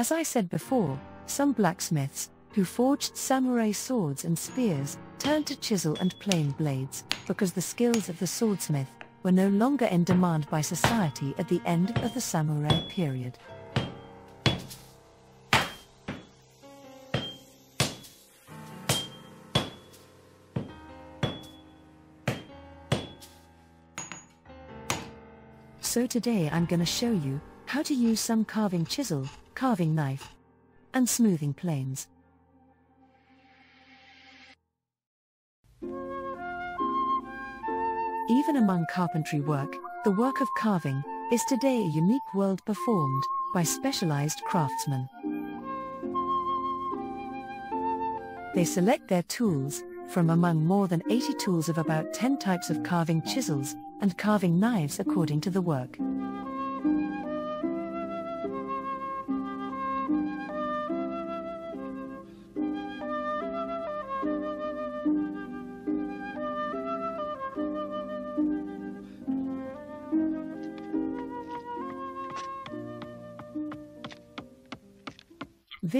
As I said before, some blacksmiths, who forged samurai swords and spears, turned to chisel and plane blades, because the skills of the swordsmith were no longer in demand by society at the end of the samurai period. So today I'm gonna show you how to use some carving chisel, carving knife, and smoothing planes. Even among carpentry work, the work of carving is today a unique world performed by specialized craftsmen. They select their tools from among more than 80 tools of about 10 types of carving chisels and carving knives according to the work.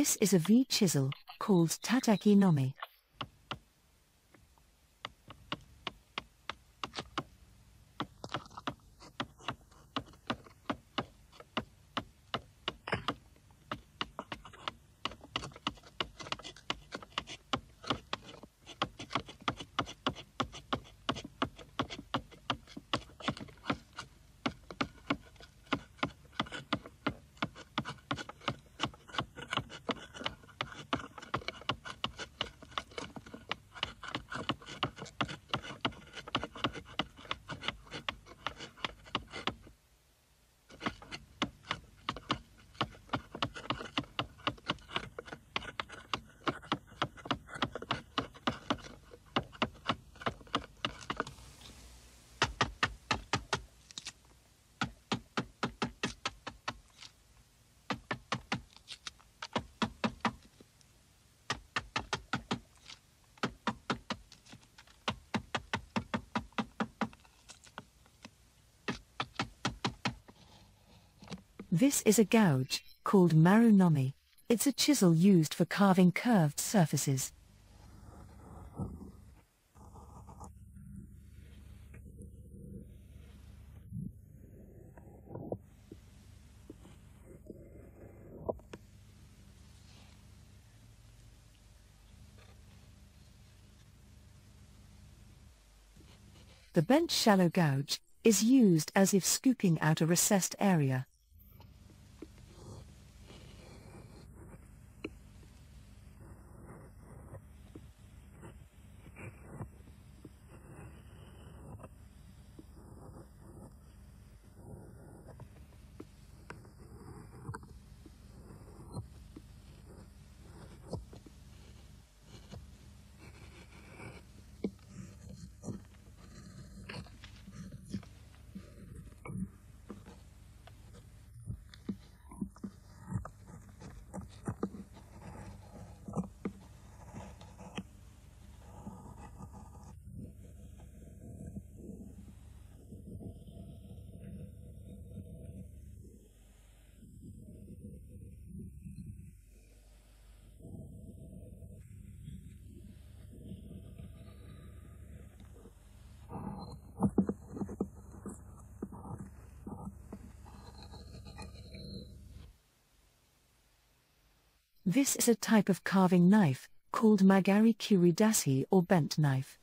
This is a V chisel, called Tataki Nomi. This is a gouge, called marunomi. It's a chisel used for carving curved surfaces. The bent shallow gouge is used as if scooping out a recessed area. This is a type of carving knife, called Magari Kiridashi or bent knife.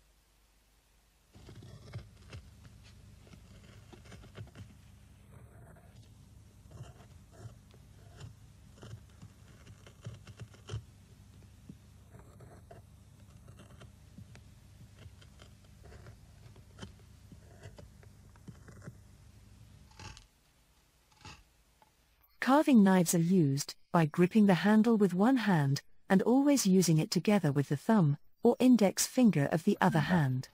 Carving knives are used by gripping the handle with one hand and always using it together with the thumb or index finger of the other hand.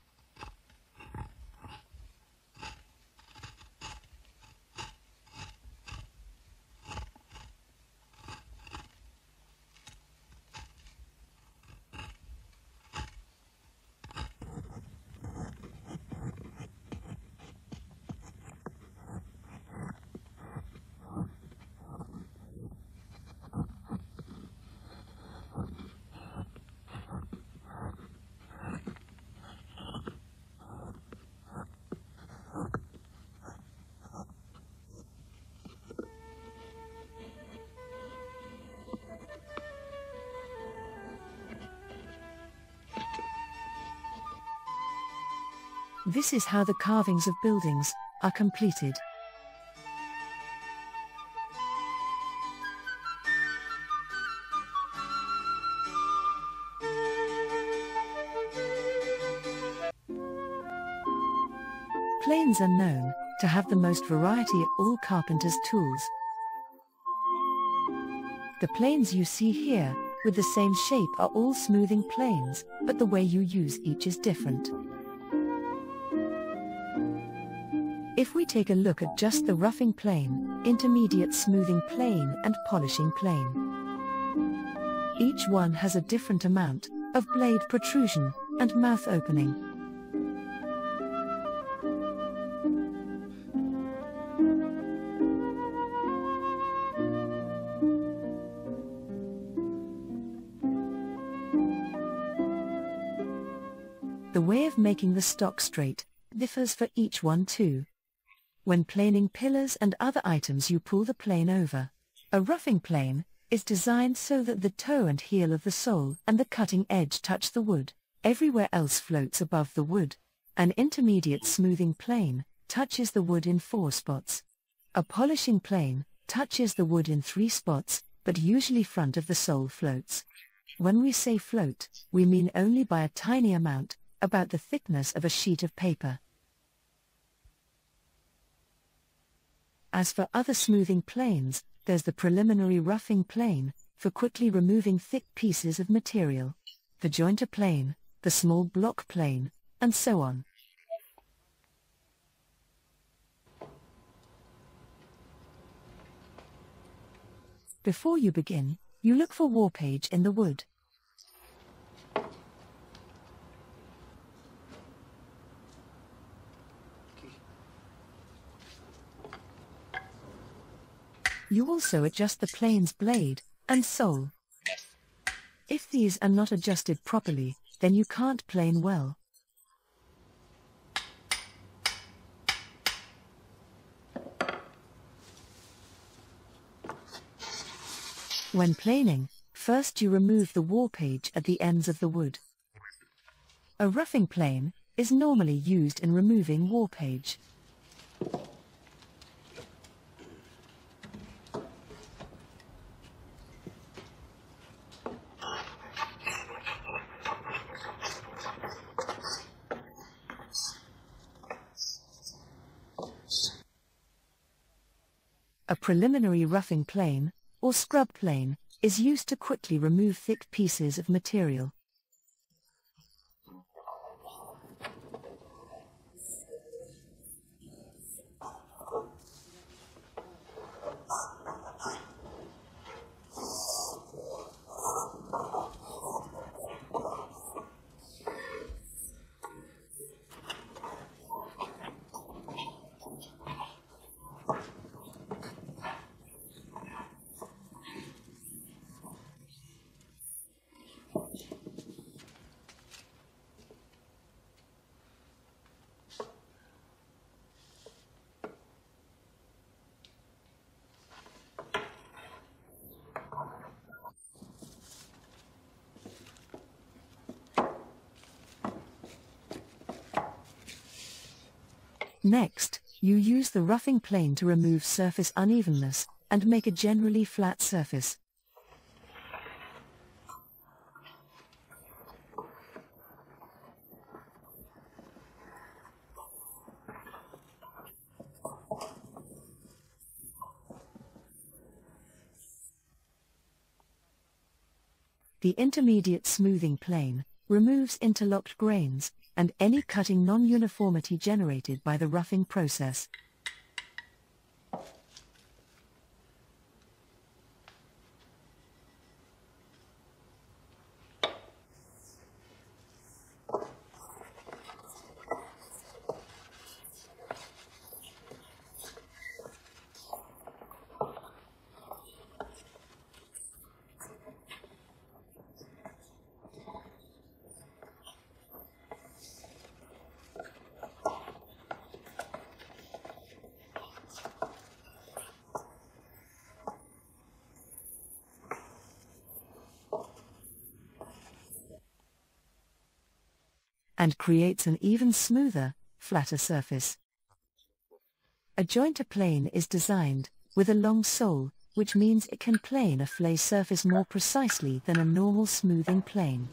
This is how the carvings of buildings are completed. Planes are known to have the most variety of all carpenter's tools. The planes you see here, with the same shape are all smoothing planes, but the way you use each is different. If we take a look at just the roughing plane, intermediate smoothing plane and polishing plane. Each one has a different amount of blade protrusion and mouth opening. The way of making the stock straight differs for each one too. When planing pillars and other items you pull the plane over. A roughing plane is designed so that the toe and heel of the sole and the cutting edge touch the wood. Everywhere else floats above the wood. An intermediate smoothing plane touches the wood in four spots. A polishing plane touches the wood in three spots, but usually front of the sole floats. When we say float, we mean only by a tiny amount, about the thickness of a sheet of paper. As for other smoothing planes, there's the preliminary roughing plane, for quickly removing thick pieces of material, the jointer plane, the small block plane, and so on. Before you begin, you look for warpage in the wood. You also adjust the plane's blade and sole. If these are not adjusted properly, then you can't plane well. When planing, first you remove the warpage at the ends of the wood. A roughing plane is normally used in removing warpage. A preliminary roughing plane, or scrub plane, is used to quickly remove thick pieces of material. Next, you use the roughing plane to remove surface unevenness and make a generally flat surface. The intermediate smoothing plane removes interlocked grains and any cutting non-uniformity generated by the roughing process. And creates an even smoother, flatter surface. A jointer plane is designed with a long sole, which means it can plane a flay surface more precisely than a normal smoothing plane.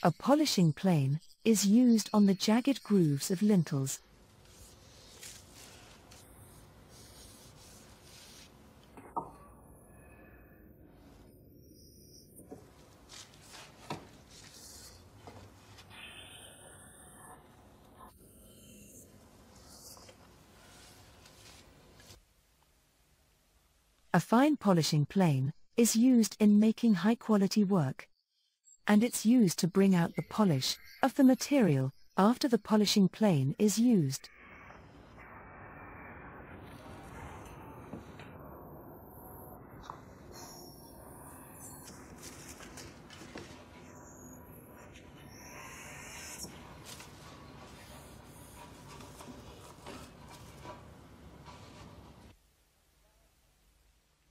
A polishing plane is used on the jagged grooves of lintels. A fine polishing plane is used in making high quality work and it's used to bring out the polish of the material after the polishing plane is used.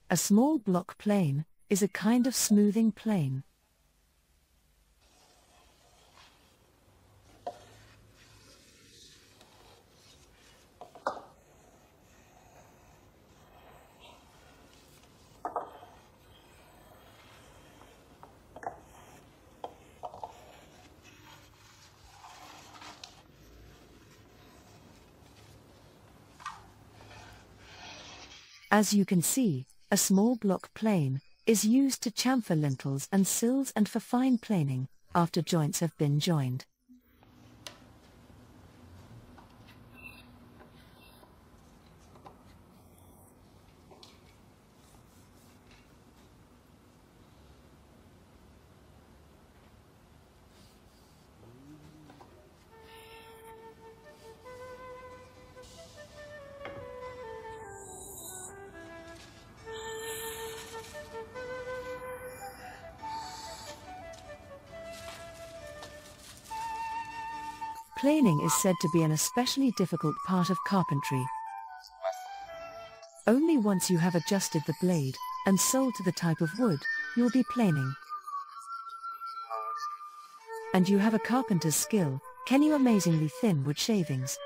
A small block plane is a kind of smoothing plane. As you can see, a small block plane is used to chamfer lintels and sills and for fine planing, after joints have been joined. Planing is said to be an especially difficult part of carpentry. Only once you have adjusted the blade and sole to the type of wood, you'll be planing. And you have a carpenter's skill, can you amazingly thin wood shavings?